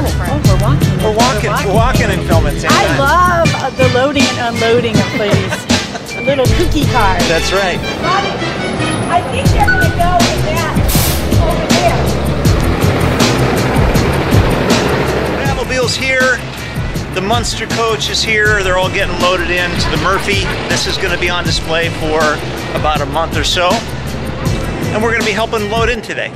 Oh, we're walking. We're walking and same I love uh, the loading and unloading of these little cookie cars. That's right. I think they're gonna go with that over there. Batmobile's here. The Munster Koach is here. They're all getting loaded in to the Murphy. This is going to be on display for about a month or so. And we're going to be helping load in today.